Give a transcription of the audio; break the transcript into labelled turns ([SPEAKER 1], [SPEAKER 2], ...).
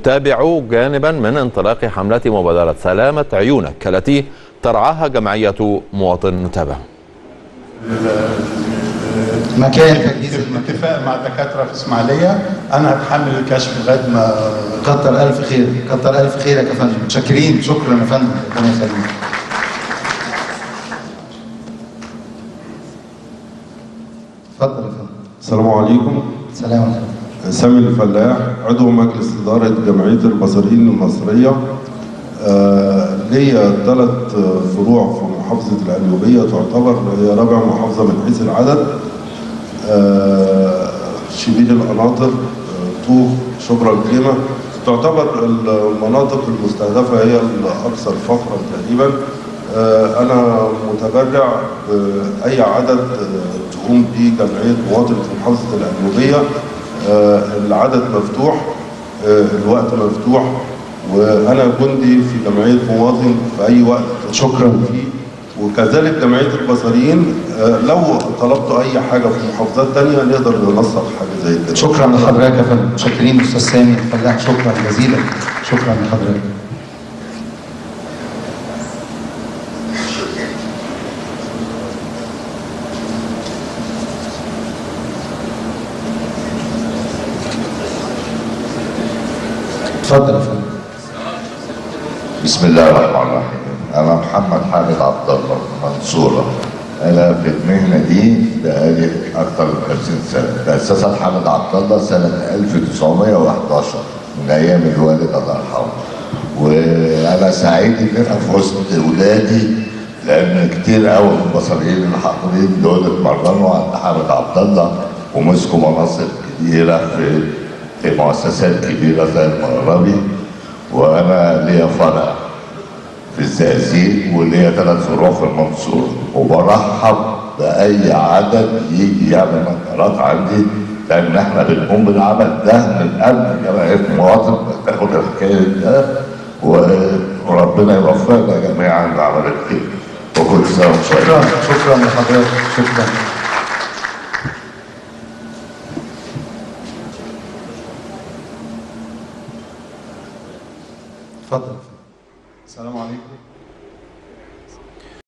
[SPEAKER 1] نتابع جانبا من انطلاق حملة مبادرة سلامة عيونك التي ترعاها جمعية مواطن نتابع
[SPEAKER 2] مكان تجهيز
[SPEAKER 3] إتفاق مع دكاترة في إسماعيلية. أنا هتحمل الكشف لغاية ما
[SPEAKER 2] كتر ألف خير. كتر ألف خيرك يا فندم متشكرين. شكرا يا فندم. ربنا يخليك. اتفضل يا فندم.
[SPEAKER 4] السلام عليكم.
[SPEAKER 2] سلام عليكم.
[SPEAKER 4] سامي الفلاح عضو مجلس إدارة جمعية البصريين المصرية. آه، ليا ثلاث فروع في محافظة القليوبية تعتبر هي رابع محافظة من حيث العدد. آه، شبين القناطر آه، طوخ شبرا الكلمة تعتبر المناطق المستهدفة هي الأكثر فقرا تقريبا. أنا متبرع بأي عدد تقوم به جمعية مواطن في محافظة القليوبية العدد مفتوح آه، الوقت مفتوح وأنا جندي في جمعية مواطن في أي وقت شكرا فيه. وكذلك جمعية البصريين آه، لو طلبتوا أي حاجة في محافظات تانية نقدر ننسق حاجة زي كده.
[SPEAKER 2] شكرا لحضرتك يا فندم. متشكرين أستاذ سامي. الفلاح شكرا جزيلا. شكرا لحضرتك. اتفضل يا فندم
[SPEAKER 5] بسم الله الرحمن الرحيم. أنا محمد حامد عبد الله من منصوره أنا في المهنة دي بقالي أكثر من 50 سنة. تاسست حامد عبد الله سنة 1911 من أيام الوالد الله يرحمه. وأنا سعيد إن أنا في وسط اولادي لأن كتير قوي من البصريين الحاضرين دول اتمرنوا عند حامد عبد الله ومسكوا مناصب كبيره في في مؤسسات كبيره زي المغربي وأنا ليا فرع في الزقازيق وليا ثلاث فروع في المنصورة. وبرحب بأي عدد يجي يعمل نقرات عندي لأن إحنا بنقوم بالعمل ده من قبل جمعية مواطن تاخد الحكاية ده وربنا يوفقنا جميعا لعمل الخير. وكل سنة وأنتم
[SPEAKER 2] شكرا شكرا لحضرتك شكرا. اتفضل
[SPEAKER 3] السلام عليكم.